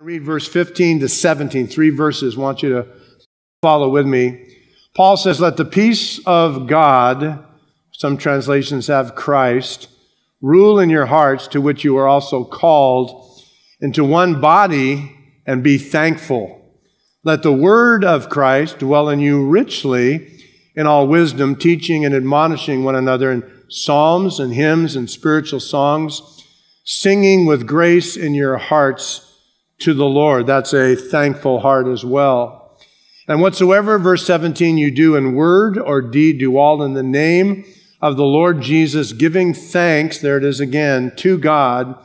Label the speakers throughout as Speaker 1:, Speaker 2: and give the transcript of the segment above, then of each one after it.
Speaker 1: Read verse 15 to 17, three verses. I want you to follow with me. Paul says, Let the peace of God, some translations have Christ, rule in your hearts, to which you are also called, into one body, and be thankful. Let the word of Christ dwell in you richly in all wisdom, teaching and admonishing one another in psalms and hymns and spiritual songs, singing with grace in your hearts to the Lord. That's a thankful heart as well. And whatsoever, verse 17, you do in word or deed, do all in the name of the Lord Jesus, giving thanks, there it is again, to God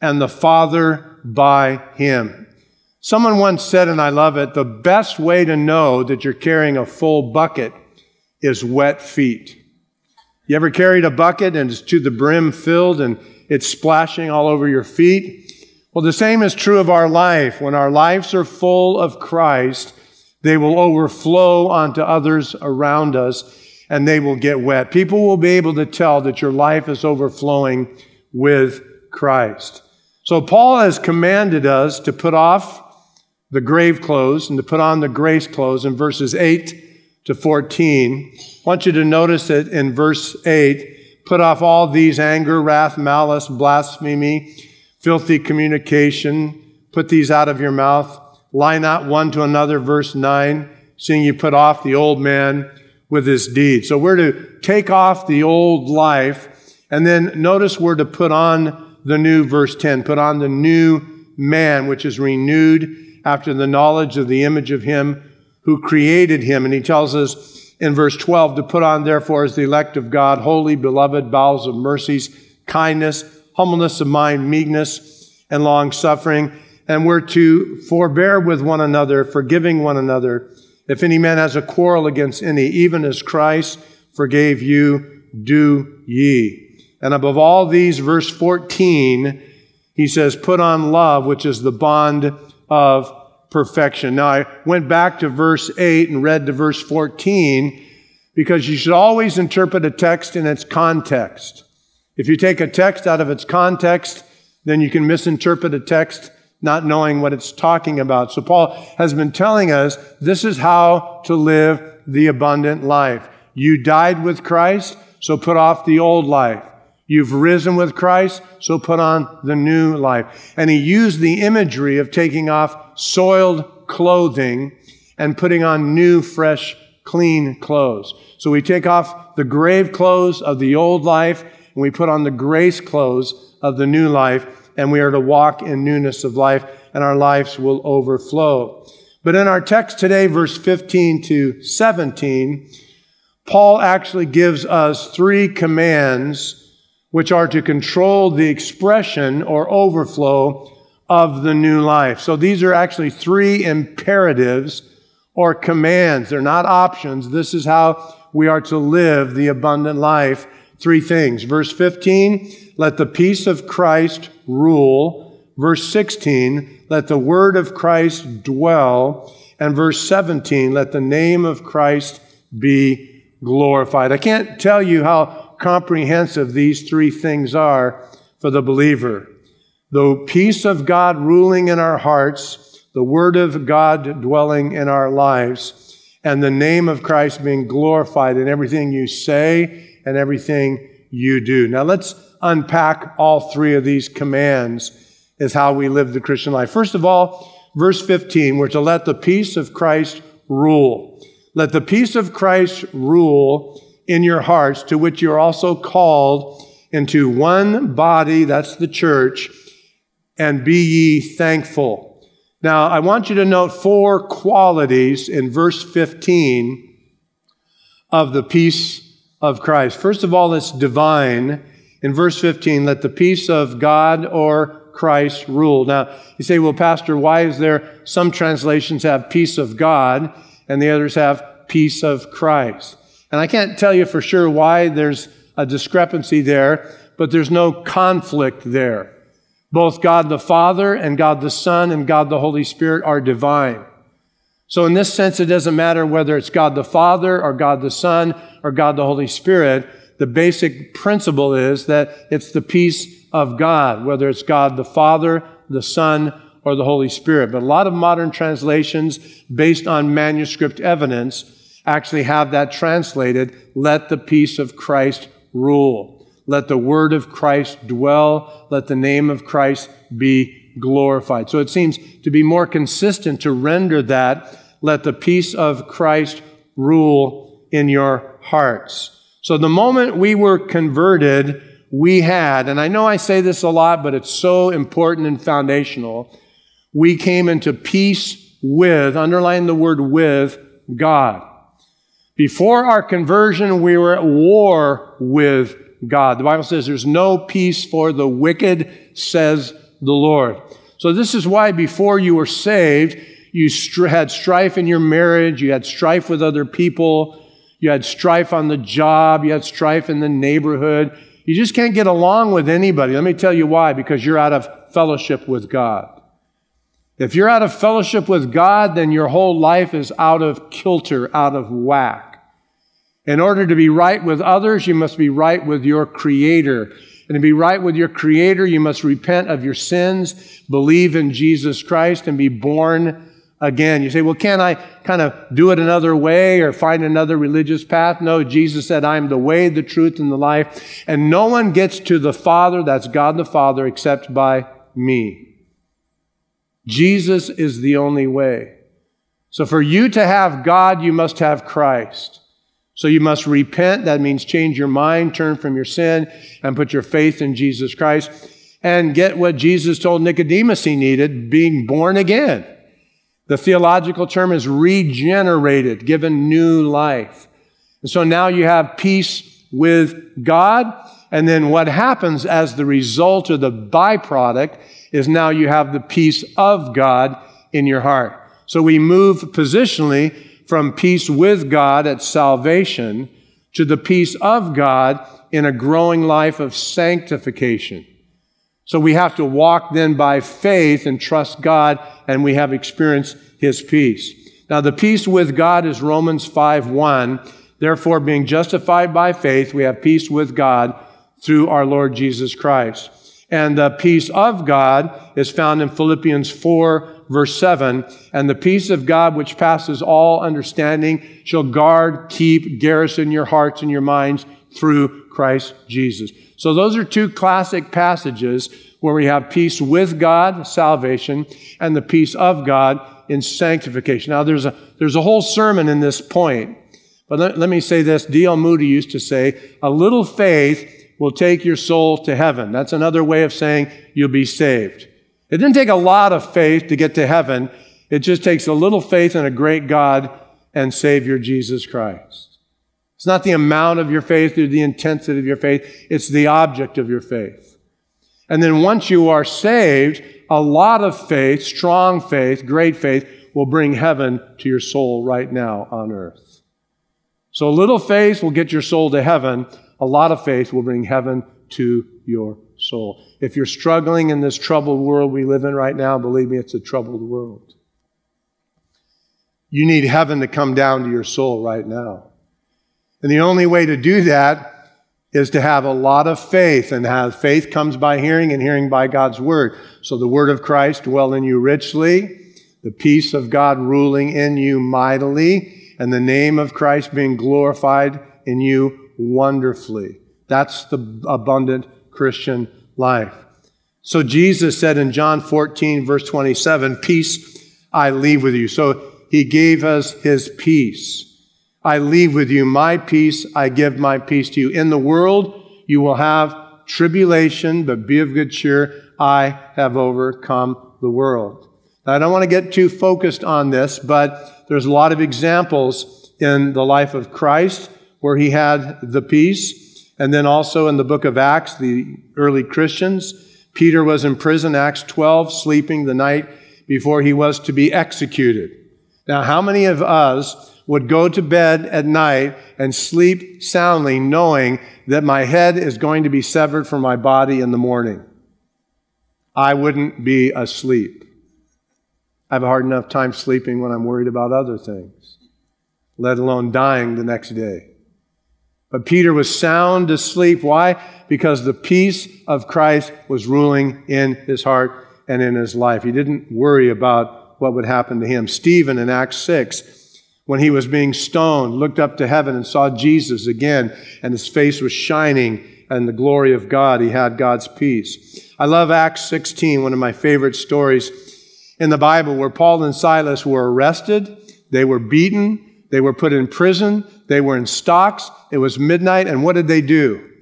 Speaker 1: and the Father by Him. Someone once said, and I love it, the best way to know that you're carrying a full bucket is wet feet. You ever carried a bucket and it's to the brim filled and it's splashing all over your feet? Well, the same is true of our life. When our lives are full of Christ, they will overflow onto others around us and they will get wet. People will be able to tell that your life is overflowing with Christ. So, Paul has commanded us to put off the grave clothes and to put on the grace clothes in verses 8 to 14. I want you to notice that in verse 8, put off all these anger, wrath, malice, blasphemy filthy communication. Put these out of your mouth. Lie not one to another, verse 9, seeing you put off the old man with his deeds. So we're to take off the old life, and then notice we're to put on the new, verse 10, put on the new man, which is renewed after the knowledge of the image of him who created him. And he tells us in verse 12 to put on, therefore, as the elect of God, holy, beloved, bowels of mercies, kindness, humbleness of mind, meekness, and long suffering. And we're to forbear with one another, forgiving one another. If any man has a quarrel against any, even as Christ forgave you, do ye. And above all these, verse 14, he says, put on love, which is the bond of perfection. Now, I went back to verse 8 and read to verse 14 because you should always interpret a text in its context. If you take a text out of its context, then you can misinterpret a text not knowing what it's talking about. So Paul has been telling us this is how to live the abundant life. You died with Christ, so put off the old life. You've risen with Christ, so put on the new life. And he used the imagery of taking off soiled clothing and putting on new, fresh, clean clothes. So we take off the grave clothes of the old life and we put on the grace clothes of the new life, and we are to walk in newness of life, and our lives will overflow. But in our text today, verse 15 to 17, Paul actually gives us three commands which are to control the expression or overflow of the new life. So these are actually three imperatives or commands. They're not options. This is how we are to live the abundant life three things. Verse 15, let the peace of Christ rule. Verse 16, let the word of Christ dwell. And verse 17, let the name of Christ be glorified. I can't tell you how comprehensive these three things are for the believer. The peace of God ruling in our hearts, the word of God dwelling in our lives, and the name of Christ being glorified in everything you say and everything you do. Now let's unpack all three of these commands is how we live the Christian life. First of all, verse 15, we're to let the peace of Christ rule. Let the peace of Christ rule in your hearts, to which you're also called into one body, that's the church, and be ye thankful. Now, I want you to note four qualities in verse 15 of the peace of Christ. First of all, it's divine. In verse 15, let the peace of God or Christ rule. Now, you say, well, Pastor, why is there some translations have peace of God and the others have peace of Christ? And I can't tell you for sure why there's a discrepancy there, but there's no conflict there. Both God the Father and God the Son and God the Holy Spirit are divine. So, in this sense, it doesn't matter whether it's God the Father or God the Son or God the Holy Spirit. The basic principle is that it's the peace of God, whether it's God the Father, the Son, or the Holy Spirit. But a lot of modern translations, based on manuscript evidence, actually have that translated let the peace of Christ rule. Let the word of Christ dwell. Let the name of Christ be glorified. So it seems to be more consistent to render that let the peace of Christ rule in your hearts. So the moment we were converted, we had, and I know I say this a lot, but it's so important and foundational. We came into peace with, underline the word with, God. Before our conversion, we were at war with God. The Bible says there's no peace for the wicked, says the Lord. So this is why before you were saved, you had strife in your marriage, you had strife with other people, you had strife on the job, you had strife in the neighborhood, you just can't get along with anybody. Let me tell you why because you're out of fellowship with God. If you're out of fellowship with God, then your whole life is out of kilter, out of whack. In order to be right with others, you must be right with your Creator. And to be right with your Creator, you must repent of your sins, believe in Jesus Christ, and be born again. You say, well, can I kind of do it another way or find another religious path? No, Jesus said, I am the way, the truth, and the life. And no one gets to the Father, that's God the Father, except by me. Jesus is the only way. So for you to have God, you must have Christ. So you must repent. That means change your mind, turn from your sin, and put your faith in Jesus Christ and get what Jesus told Nicodemus he needed being born again. The theological term is regenerated, given new life. And so now you have peace with God. And then what happens as the result or the byproduct is now you have the peace of God in your heart. So we move positionally from peace with God at salvation to the peace of God in a growing life of sanctification. So we have to walk then by faith and trust God, and we have experienced His peace. Now, the peace with God is Romans 5 1. Therefore, being justified by faith, we have peace with God through our Lord Jesus Christ. And the peace of God is found in Philippians 4, verse 7. And the peace of God, which passes all understanding, shall guard, keep, garrison your hearts and your minds through Christ Jesus. So those are two classic passages where we have peace with God, salvation, and the peace of God in sanctification. Now there's a, there's a whole sermon in this point, but let, let me say this. D.L. Moody used to say, a little faith will take your soul to heaven. That's another way of saying you'll be saved. It didn't take a lot of faith to get to heaven. It just takes a little faith in a great God and Savior Jesus Christ. It's not the amount of your faith or the intensity of your faith, it's the object of your faith. And then once you are saved, a lot of faith, strong faith, great faith, will bring heaven to your soul right now on earth. So a little faith will get your soul to heaven. A lot of faith will bring heaven to your soul. If you're struggling in this troubled world we live in right now, believe me, it's a troubled world. You need heaven to come down to your soul right now. And the only way to do that is to have a lot of faith, and have faith comes by hearing, and hearing by God's word. So the word of Christ dwell in you richly, the peace of God ruling in you mightily, and the name of Christ being glorified in you wonderfully. That's the abundant Christian life. So Jesus said in John 14, verse 27, Peace I leave with you. So he gave us his peace. I leave with you my peace, I give my peace to you. In the world, you will have tribulation, but be of good cheer. I have overcome the world. Now, I don't want to get too focused on this, but there's a lot of examples in the life of Christ where he had the peace. And then also in the book of Acts, the early Christians. Peter was in prison, Acts 12, sleeping the night before he was to be executed. Now, how many of us would go to bed at night and sleep soundly, knowing that my head is going to be severed from my body in the morning. I wouldn't be asleep. I have a hard enough time sleeping when I'm worried about other things, let alone dying the next day. But Peter was sound asleep. Why? Because the peace of Christ was ruling in his heart and in his life. He didn't worry about what would happen to him. Stephen in Acts 6, when he was being stoned, looked up to heaven and saw Jesus again, and his face was shining, and the glory of God, he had God's peace. I love Acts 16, one of my favorite stories in the Bible, where Paul and Silas were arrested, they were beaten, they were put in prison, they were in stocks, it was midnight, and what did they do?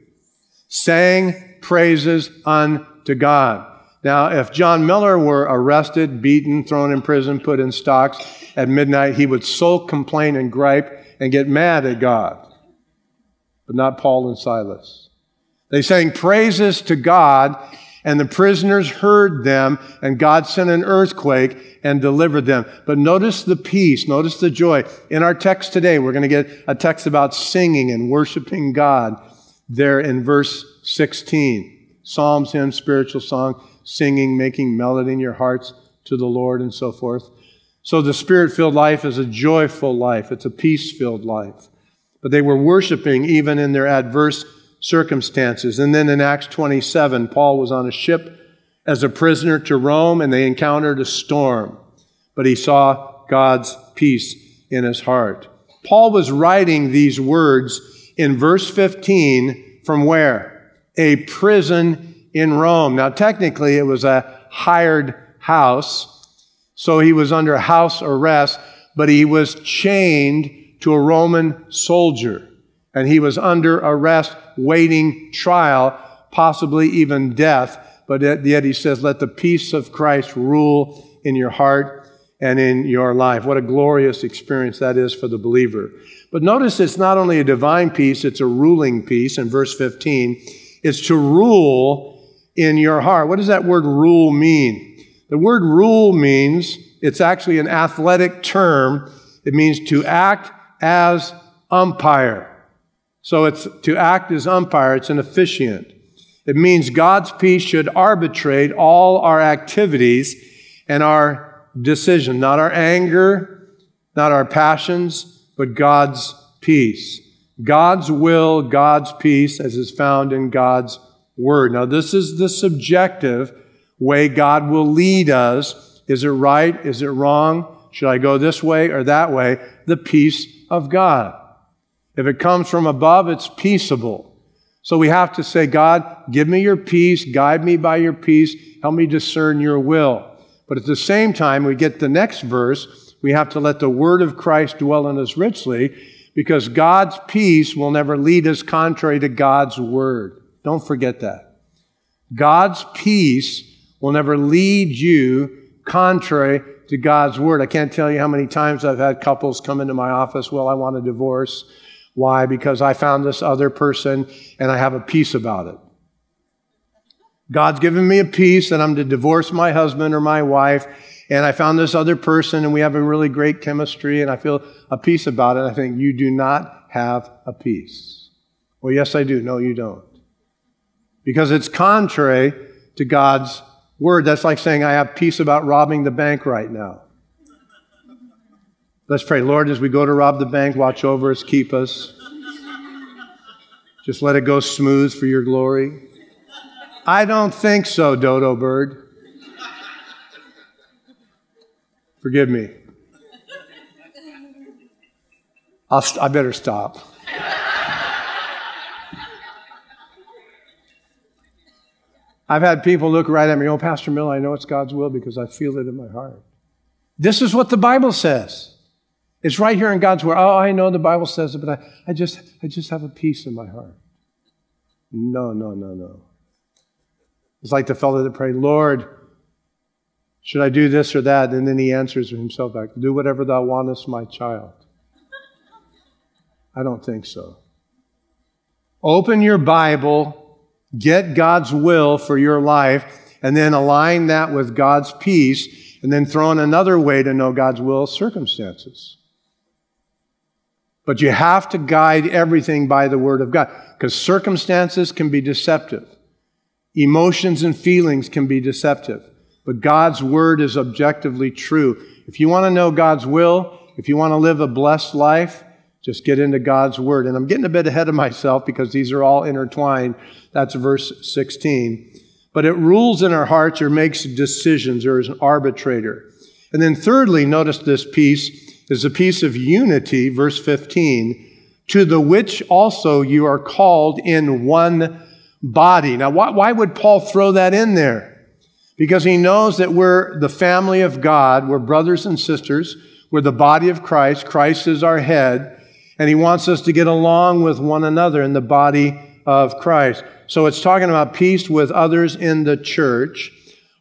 Speaker 1: Sang praises unto God. Now, if John Miller were arrested, beaten, thrown in prison, put in stocks at midnight, he would sulk, complain, and gripe and get mad at God. But not Paul and Silas. They sang praises to God, and the prisoners heard them, and God sent an earthquake and delivered them. But notice the peace, notice the joy. In our text today, we're going to get a text about singing and worshiping God there in verse 16. Psalms, hymns, spiritual song singing, making melody in your hearts to the Lord, and so forth. So the spirit filled life is a joyful life, it's a peace filled life. But they were worshiping even in their adverse circumstances. And then in Acts 27, Paul was on a ship as a prisoner to Rome, and they encountered a storm. But he saw God's peace in his heart. Paul was writing these words in verse 15 from where? A prison in Rome. Now, technically, it was a hired house, so he was under house arrest, but he was chained to a Roman soldier, and he was under arrest, waiting trial, possibly even death. But yet he says, Let the peace of Christ rule in your heart and in your life. What a glorious experience that is for the believer. But notice it's not only a divine peace, it's a ruling peace in verse 15. It's to rule in your heart. What does that word rule mean? The word rule means it's actually an athletic term. It means to act as umpire. So it's to act as umpire, it's an officiant. It means God's peace should arbitrate all our activities and our decision, not our anger, not our passions, but God's peace. God's will, God's peace, as is found in God's word. Now, this is the subjective way God will lead us. Is it right? Is it wrong? Should I go this way or that way? The peace of God. If it comes from above, it's peaceable. So we have to say, God, give me your peace, guide me by your peace, help me discern your will. But at the same time, we get the next verse, we have to let the word of Christ dwell in us richly because God's peace will never lead us contrary to God's word. Don't forget that. God's peace will never lead you contrary to God's word. I can't tell you how many times I've had couples come into my office, well, I want a divorce. Why? Because I found this other person and I have a peace about it. God's given me a peace that I'm to divorce my husband or my wife, and I found this other person and we have a really great chemistry and I feel a peace about it. I think you do not have a peace. Well, yes, I do. No, you don't because it's contrary to God's word. That's like saying, I have peace about robbing the bank right now. Let's pray. Lord, as we go to rob the bank, watch over us, keep us. Just let it go smooth for your glory. I don't think so, Dodo Bird. Forgive me. I'll, I better stop. I've had people look right at me, oh, Pastor Mill, I know it's God's will because I feel it in my heart. This is what the Bible says. It's right here in God's word. Oh, I know the Bible says it, but I, I, just, I just have a peace in my heart. No, no, no, no. It's like the fellow that prayed, Lord, should I do this or that? And then he answers himself back, Do whatever thou wantest, my child. I don't think so. Open your Bible Get God's will for your life and then align that with God's peace and then throw in another way to know God's will circumstances. But you have to guide everything by the Word of God because circumstances can be deceptive. Emotions and feelings can be deceptive. But God's Word is objectively true. If you want to know God's will, if you want to live a blessed life, just get into God's word. And I'm getting a bit ahead of myself because these are all intertwined. That's verse 16. But it rules in our hearts or makes decisions or is an arbitrator. And then thirdly, notice this peace is a peace of unity, verse 15, to the which also you are called in one body. Now, why, why would Paul throw that in there? Because he knows that we're the family of God, we're brothers and sisters, we're the body of Christ, Christ is our head, and he wants us to get along with one another in the body of Christ. So it's talking about peace with others in the church,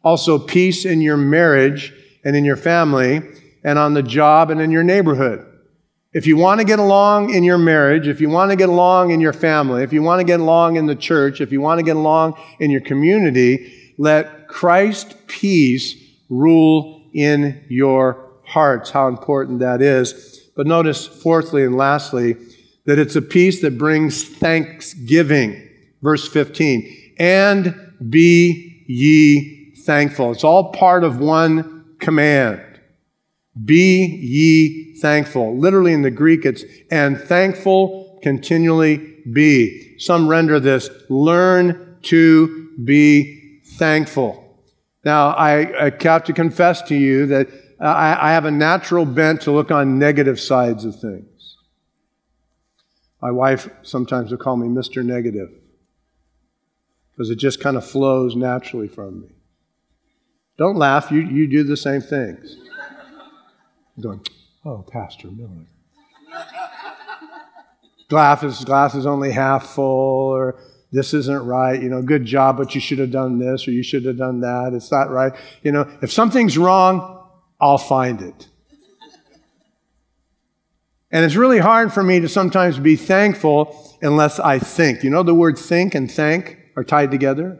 Speaker 1: also peace in your marriage and in your family, and on the job and in your neighborhood. If you want to get along in your marriage, if you want to get along in your family, if you want to get along in the church, if you want to get along in your community, let Christ peace rule in your hearts. How important that is. But notice, fourthly and lastly, that it's a peace that brings thanksgiving. Verse 15, and be ye thankful. It's all part of one command. Be ye thankful. Literally in the Greek, it's and thankful continually be. Some render this learn to be thankful. Now, I, I have to confess to you that I, I have a natural bent to look on negative sides of things. My wife sometimes will call me Mr. Negative because it just kind of flows naturally from me. Don't laugh, you, you do the same things I'm going, oh, Pastor Miller. glass, is, glass is only half full, or this isn't right. You know, good job, but you should have done this, or you should have done that. It's not right. You know, if something's wrong, I'll find it. And it's really hard for me to sometimes be thankful unless I think. You know, the word think and thank are tied together.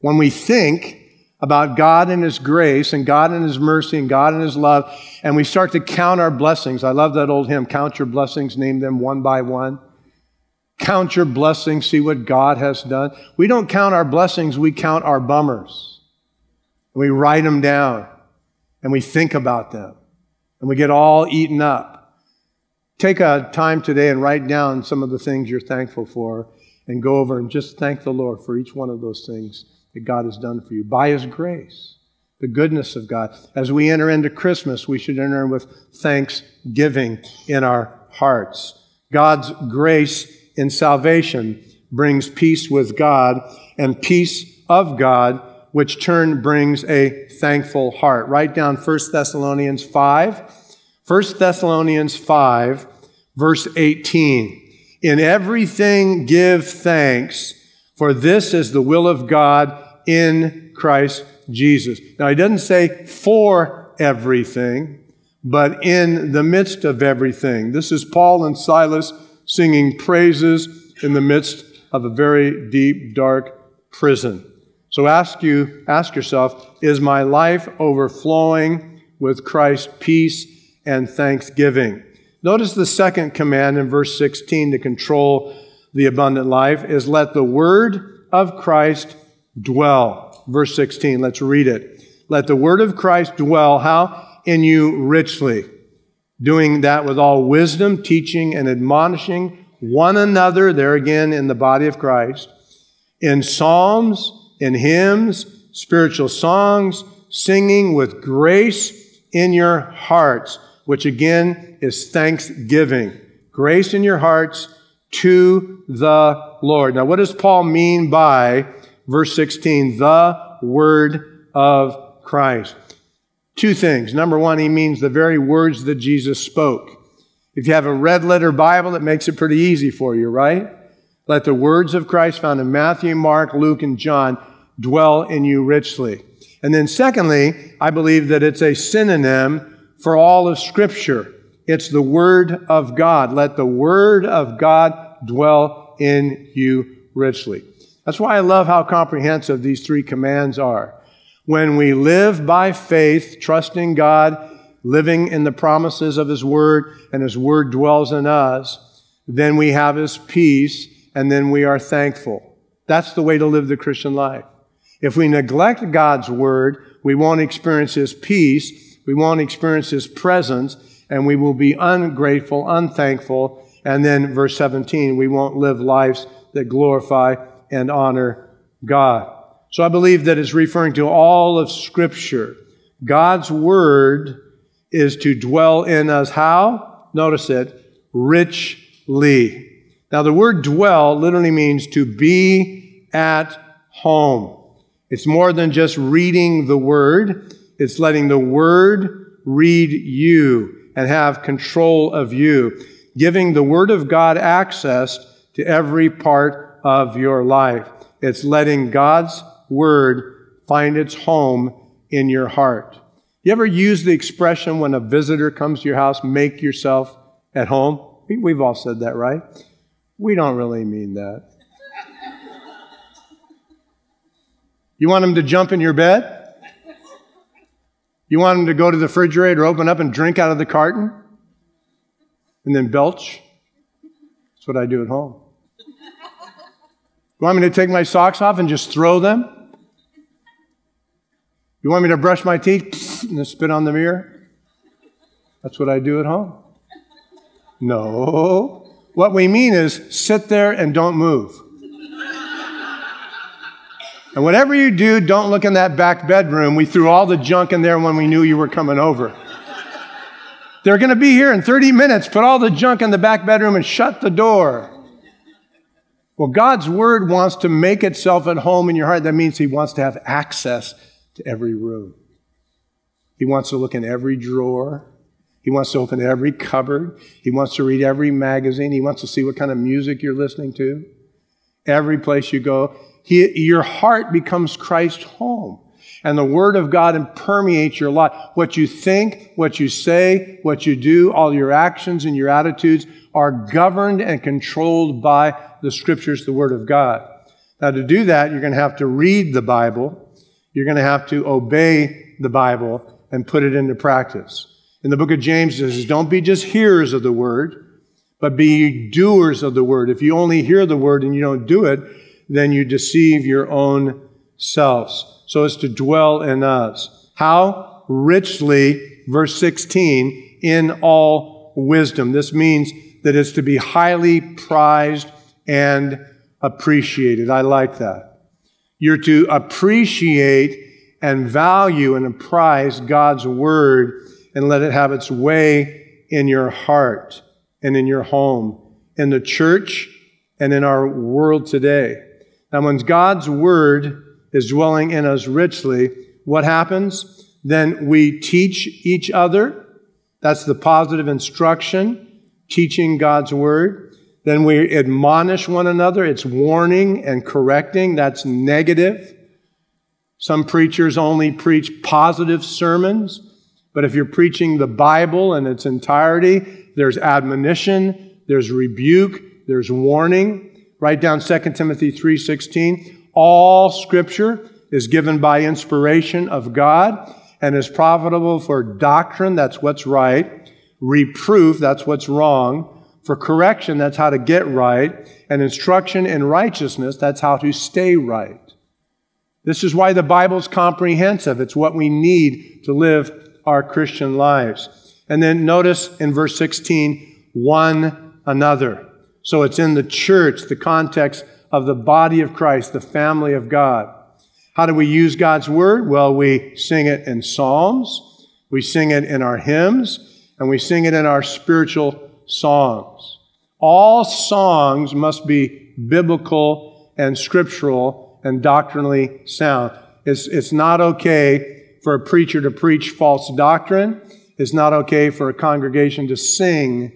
Speaker 1: When we think, about God and His grace and God and His mercy and God and His love, and we start to count our blessings. I love that old hymn, Count Your Blessings, name them one by one. Count your blessings, see what God has done. We don't count our blessings, we count our bummers. And we write them down and we think about them and we get all eaten up. Take a time today and write down some of the things you're thankful for and go over and just thank the Lord for each one of those things that God has done for you by His grace, the goodness of God. As we enter into Christmas, we should enter with thanksgiving in our hearts. God's grace in salvation brings peace with God and peace of God, which turn brings a thankful heart. Write down 1 Thessalonians 5. 1 Thessalonians 5, verse 18. In everything give thanks for this is the will of God in Christ Jesus. Now, he doesn't say for everything, but in the midst of everything. This is Paul and Silas singing praises in the midst of a very deep, dark prison. So ask you, ask yourself, is my life overflowing with Christ's peace and thanksgiving? Notice the second command in verse 16 to control the abundant life is let the word of Christ dwell. Verse 16, let's read it. Let the word of Christ dwell, how? In you richly. Doing that with all wisdom, teaching and admonishing one another, there again in the body of Christ, in psalms, in hymns, spiritual songs, singing with grace in your hearts, which again is thanksgiving. Grace in your hearts to the Lord. Now, what does Paul mean by verse 16, the word of Christ? Two things. Number one, he means the very words that Jesus spoke. If you have a red letter Bible, it makes it pretty easy for you, right? Let the words of Christ found in Matthew, Mark, Luke, and John dwell in you richly. And then, secondly, I believe that it's a synonym for all of Scripture. It's the Word of God. Let the Word of God dwell in you richly. That's why I love how comprehensive these three commands are. When we live by faith, trusting God, living in the promises of His Word, and His Word dwells in us, then we have His peace, and then we are thankful. That's the way to live the Christian life. If we neglect God's Word, we won't experience His peace, we won't experience His presence, and we will be ungrateful, unthankful. And then, verse 17, we won't live lives that glorify and honor God. So I believe that it's referring to all of Scripture. God's Word is to dwell in us. How? Notice it richly. Now, the word dwell literally means to be at home. It's more than just reading the Word, it's letting the Word read you and have control of you, giving the Word of God access to every part of your life. It's letting God's Word find its home in your heart. You ever use the expression when a visitor comes to your house, make yourself at home? We've all said that, right? We don't really mean that. You want them to jump in your bed? You want them to go to the refrigerator, open up, and drink out of the carton? And then belch? That's what I do at home. You want me to take my socks off and just throw them? You want me to brush my teeth and spit on the mirror? That's what I do at home. No. What we mean is sit there and don't move. And whatever you do, don't look in that back bedroom. We threw all the junk in there when we knew you were coming over. They're going to be here in 30 minutes. Put all the junk in the back bedroom and shut the door. Well, God's word wants to make itself at home in your heart. That means He wants to have access to every room. He wants to look in every drawer. He wants to open every cupboard. He wants to read every magazine. He wants to see what kind of music you're listening to. Every place you go, he, your heart becomes Christ's home. And the Word of God permeates your life. What you think, what you say, what you do, all your actions and your attitudes are governed and controlled by the Scriptures, the Word of God. Now, to do that, you're going to have to read the Bible. You're going to have to obey the Bible and put it into practice. In the book of James, it says, Don't be just hearers of the Word, but be doers of the Word. If you only hear the Word and you don't do it, then you deceive your own selves. So as to dwell in us. How? Richly, verse 16, in all wisdom. This means that it's to be highly prized and appreciated. I like that. You're to appreciate and value and prize God's word and let it have its way in your heart and in your home, in the church and in our world today. And when God's word is dwelling in us richly, what happens? Then we teach each other. That's the positive instruction, teaching God's word. Then we admonish one another. It's warning and correcting. That's negative. Some preachers only preach positive sermons. But if you're preaching the Bible in its entirety, there's admonition, there's rebuke, there's warning. Write down 2 Timothy 3:16. All scripture is given by inspiration of God and is profitable for doctrine, that's what's right, reproof, that's what's wrong, for correction, that's how to get right, and instruction in righteousness, that's how to stay right. This is why the Bible's comprehensive. It's what we need to live our Christian lives. And then notice in verse 16, one another. So it's in the church, the context of the body of Christ, the family of God. How do we use God's word? Well, we sing it in psalms, we sing it in our hymns, and we sing it in our spiritual songs. All songs must be biblical and scriptural and doctrinally sound. It's, it's not okay for a preacher to preach false doctrine. It's not okay for a congregation to sing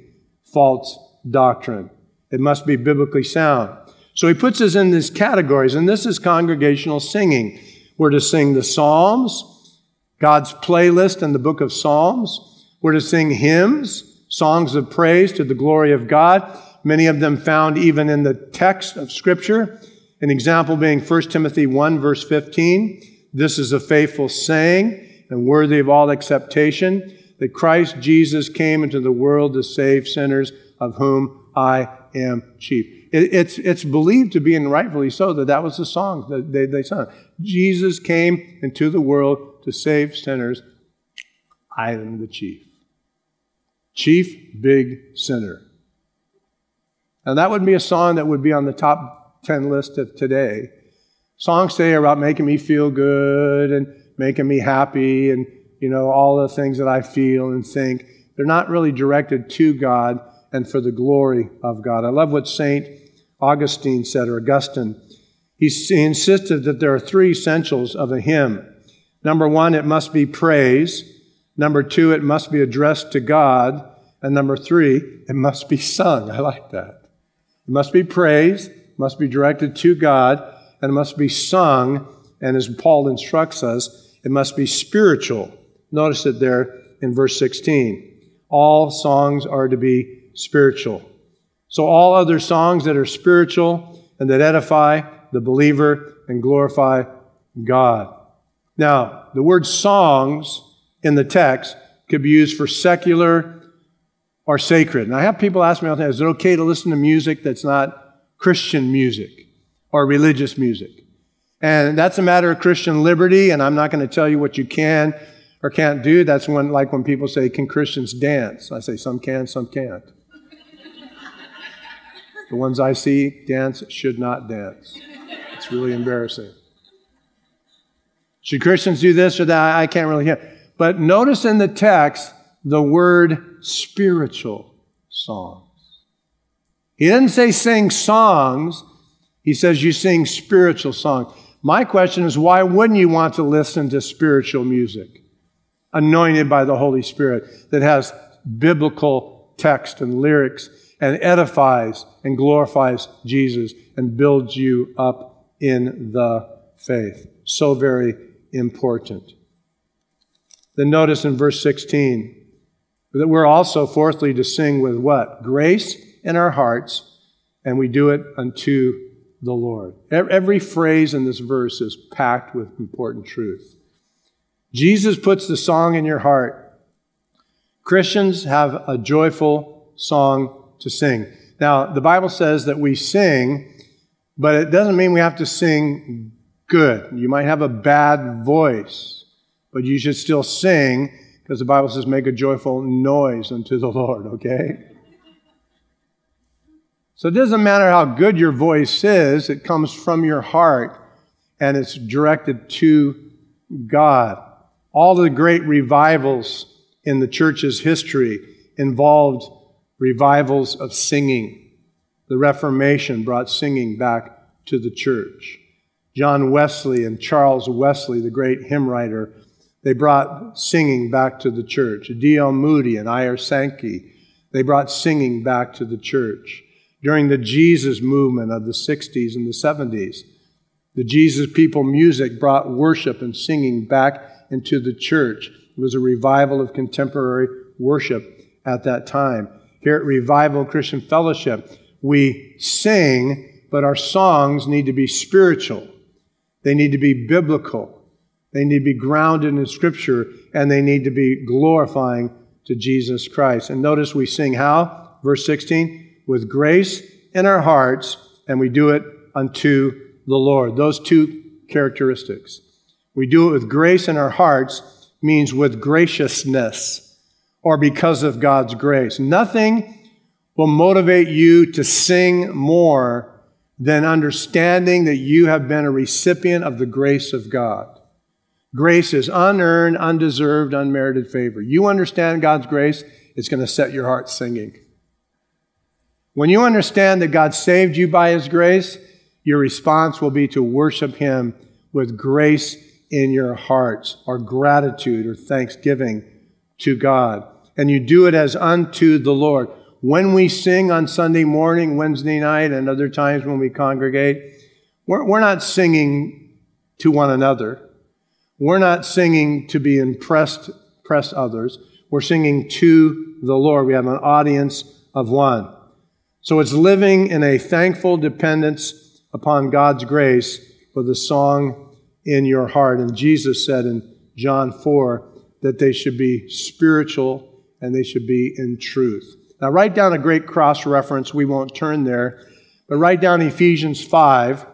Speaker 1: false doctrine. It must be biblically sound. So he puts us in these categories, and this is congregational singing. We're to sing the Psalms, God's playlist in the book of Psalms. We're to sing hymns, songs of praise to the glory of God, many of them found even in the text of Scripture. An example being 1 Timothy 1, verse 15. This is a faithful saying and worthy of all acceptation that Christ Jesus came into the world to save sinners, of whom I am chief. It, it's, it's believed to be, and rightfully so, that that was the song that they, they sung. Jesus came into the world to save sinners. I am the chief. Chief Big Sinner. And that would be a song that would be on the top 10 list of today. Songs today are about making me feel good and making me happy and, you know, all the things that I feel and think. They're not really directed to God and for the glory of God. I love what St. Augustine said, or Augustine. He, he insisted that there are three essentials of a hymn. Number one, it must be praise. Number two, it must be addressed to God. And number three, it must be sung. I like that. It must be praised, must be directed to God, and it must be sung. And as Paul instructs us, it must be spiritual. Notice it there in verse 16. All songs are to be spiritual. So, all other songs that are spiritual and that edify the believer and glorify God. Now, the word songs in the text could be used for secular or sacred. And I have people ask me all the time, is it okay to listen to music that's not Christian music or religious music? And that's a matter of Christian liberty, and I'm not going to tell you what you can or can't do. That's when, like when people say, Can Christians dance? I say, Some can, some can't. The ones I see dance should not dance. It's really embarrassing. Should Christians do this or that? I can't really hear. But notice in the text the word spiritual songs. He didn't say sing songs, he says you sing spiritual songs. My question is why wouldn't you want to listen to spiritual music anointed by the Holy Spirit that has biblical text and lyrics and edifies and glorifies Jesus and builds you up in the faith? So very important. Then notice in verse 16 that we're also, fourthly, to sing with what? Grace in our hearts, and we do it unto the Lord. Every phrase in this verse is packed with important truth. Jesus puts the song in your heart. Christians have a joyful song to sing. Now, the Bible says that we sing, but it doesn't mean we have to sing good. You might have a bad voice, but you should still sing because the Bible says, make a joyful noise unto the Lord, okay? So it doesn't matter how good your voice is, it comes from your heart and it's directed to God. All the great revivals in the church's history involved revivals of singing. The Reformation brought singing back to the church. John Wesley and Charles Wesley, the great hymn writer, they brought singing back to the church. D.L. Moody and Ira Sankey, they brought singing back to the church. During the Jesus movement of the 60s and the 70s, the Jesus People music brought worship and singing back into the church. It was a revival of contemporary worship at that time. Here at Revival Christian Fellowship, we sing, but our songs need to be spiritual. They need to be biblical. They need to be grounded in Scripture, and they need to be glorifying to Jesus Christ. And notice we sing how? Verse 16, with grace in our hearts, and we do it unto the Lord. Those two characteristics. We do it with grace in our hearts, means with graciousness or because of God's grace. Nothing will motivate you to sing more than understanding that you have been a recipient of the grace of God. Grace is unearned, undeserved, unmerited favor. You understand God's grace, it's going to set your heart singing. When you understand that God saved you by His grace, your response will be to worship Him with grace in your hearts, or gratitude or thanksgiving to God. And you do it as unto the Lord. When we sing on Sunday morning, Wednesday night, and other times when we congregate, we're, we're not singing to one another. We're not singing to be impressed, impress others. We're singing to the Lord. We have an audience of one. So it's living in a thankful dependence upon God's grace with a song in your heart. And Jesus said in John 4 that they should be spiritual and they should be in truth. Now, write down a great cross reference. We won't turn there, but write down Ephesians 5,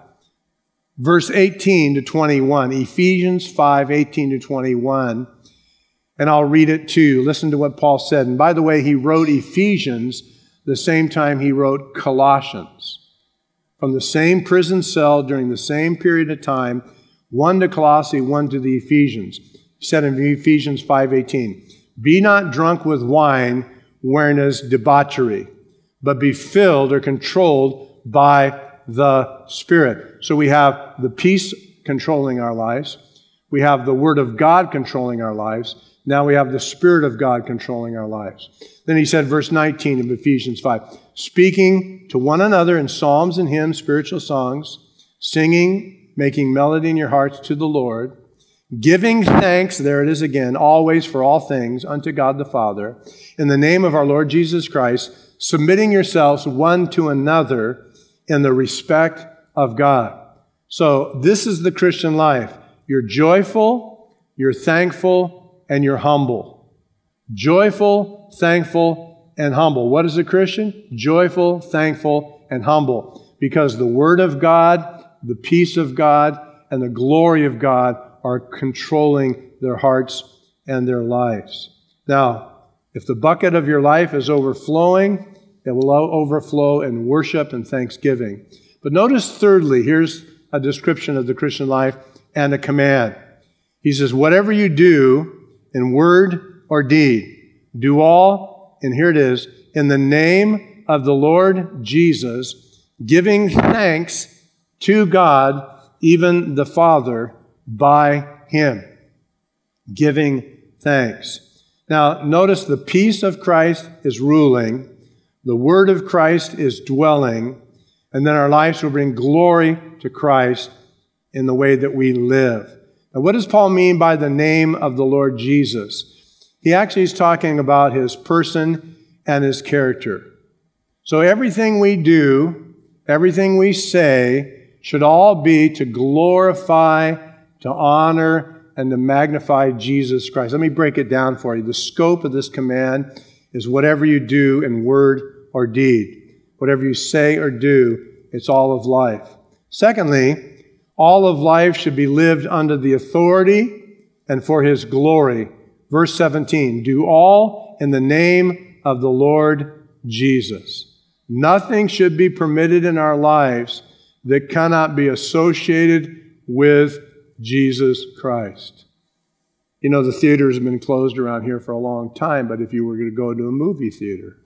Speaker 1: verse 18 to 21. Ephesians 5, 18 to 21. And I'll read it too. Listen to what Paul said. And by the way, he wrote Ephesians the same time he wrote Colossians. from the same prison cell during the same period of time, one to Colossae, one to the Ephesians. He said in Ephesians 5:18, "Be not drunk with wine, wherein is debauchery, but be filled or controlled by the Spirit." So we have the peace controlling our lives. We have the Word of God controlling our lives. Now we have the Spirit of God controlling our lives. Then he said, verse 19 of Ephesians 5 speaking to one another in psalms and hymns, spiritual songs, singing, making melody in your hearts to the Lord, giving thanks, there it is again, always for all things unto God the Father, in the name of our Lord Jesus Christ, submitting yourselves one to another in the respect of God. So, this is the Christian life. You're joyful, you're thankful, and you're humble. Joyful, thankful, and humble. What is a Christian? Joyful, thankful, and humble. Because the Word of God, the peace of God, and the glory of God are controlling their hearts and their lives. Now, if the bucket of your life is overflowing, it will overflow in worship and thanksgiving. But notice, thirdly, here's a description of the Christian life and a command. He says, Whatever you do in word or deed, do all, and here it is, in the name of the Lord Jesus, giving thanks to God, even the Father, by Him. Giving thanks. Now, notice the peace of Christ is ruling, the word of Christ is dwelling, and then our lives will bring glory to Christ in the way that we live. Now, what does Paul mean by the name of the Lord Jesus? He actually is talking about his person and his character. So everything we do, everything we say, should all be to glorify, to honor, and to magnify Jesus Christ. Let me break it down for you. The scope of this command is whatever you do in word or deed. Whatever you say or do, it's all of life. Secondly, all of life should be lived under the authority and for his glory. Verse 17 Do all in the name of the Lord Jesus. Nothing should be permitted in our lives that cannot be associated with Jesus Christ. You know, the theaters have been closed around here for a long time, but if you were going to go to a movie theater,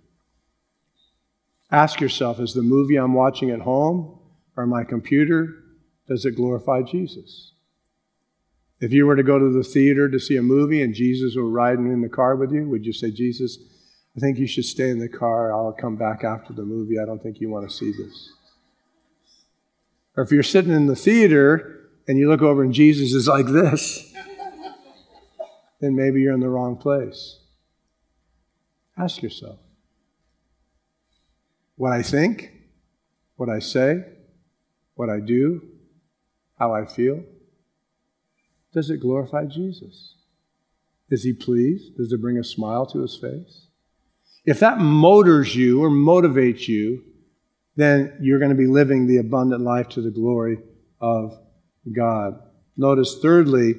Speaker 1: ask yourself is the movie I'm watching at home or my computer, does it glorify Jesus? If you were to go to the theater to see a movie and Jesus were riding in the car with you, would you say, Jesus, I think you should stay in the car. I'll come back after the movie. I don't think you want to see this. Or if you're sitting in the theater and you look over and Jesus is like this, then maybe you're in the wrong place. Ask yourself what I think, what I say, what I do, how I feel? Does it glorify Jesus? Is he pleased? Does it bring a smile to his face? If that motors you or motivates you, then you're going to be living the abundant life to the glory of God. Notice, thirdly,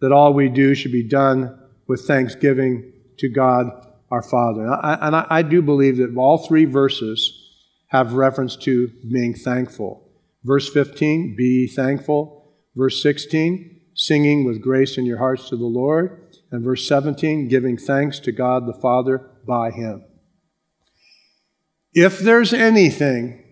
Speaker 1: that all we do should be done with thanksgiving to God our Father. And I, and I do believe that all three verses have reference to being thankful. Verse 15, be thankful. Verse 16, singing with grace in your hearts to the Lord. And verse 17, giving thanks to God the Father by Him. If there's anything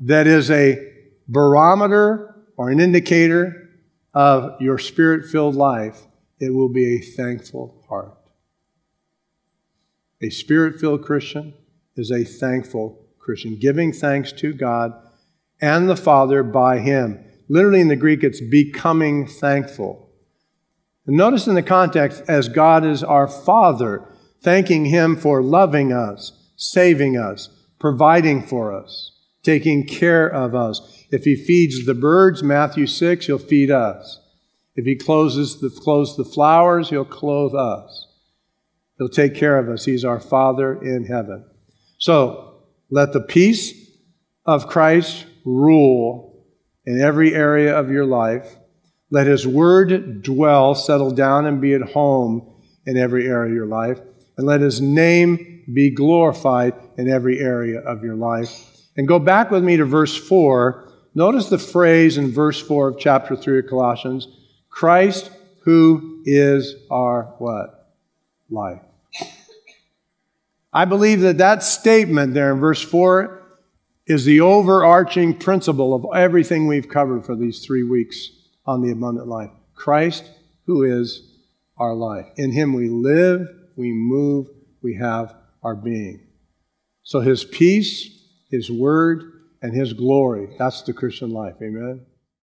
Speaker 1: that is a barometer or an indicator of your spirit filled life, it will be a thankful heart. A spirit filled Christian is a thankful Christian, giving thanks to God and the Father by Him. Literally in the Greek, it's becoming thankful. And notice in the context, as God is our Father, thanking Him for loving us, saving us, providing for us, taking care of us. If He feeds the birds, Matthew 6, He'll feed us. If He closes the, clothes the flowers, He'll clothe us. He'll take care of us. He's our Father in heaven. So, let the peace of Christ rule in every area of your life. Let His Word dwell, settle down, and be at home in every area of your life. And let His name be glorified in every area of your life. And go back with me to verse 4. Notice the phrase in verse 4 of chapter 3 of Colossians Christ who is our what? Life. I believe that that statement there in verse 4 is the overarching principle of everything we've covered for these three weeks on the abundant life. Christ, who is our life. In him we live, we move, we have our being. So his peace, his word, and his glory, that's the Christian life. Amen.